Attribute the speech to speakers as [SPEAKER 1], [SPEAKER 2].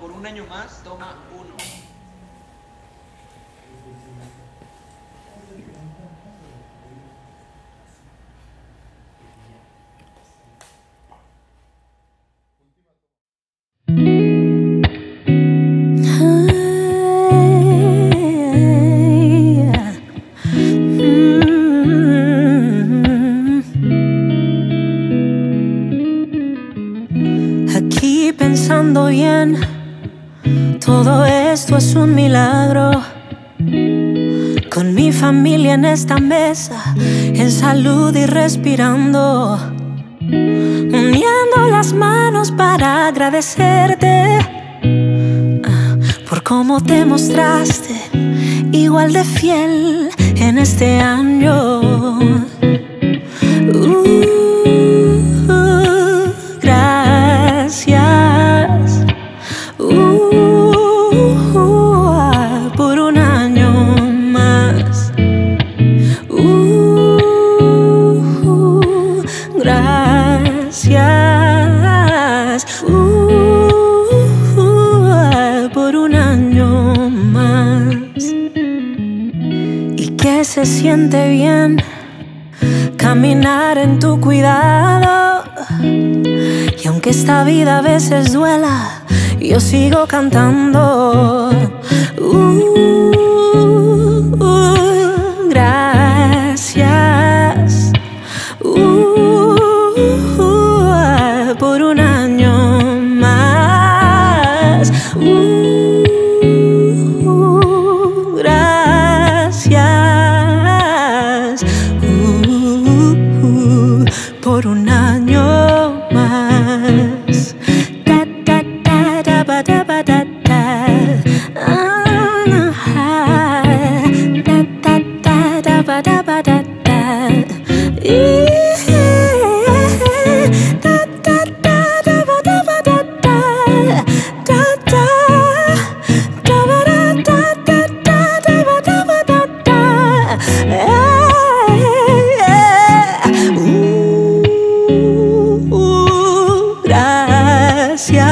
[SPEAKER 1] Por un año más, toma uno.
[SPEAKER 2] Pensando bien, todo esto es un milagro. Con mi familia en esta mesa, en salud y respirando. Uniendo las manos para agradecerte ah, por cómo te mostraste igual de fiel en este año. Gracias Uh, por un año más. Y que se siente bien caminar en tu cuidado. Y aunque esta vida a veces duela, yo sigo cantando. Un Gracias.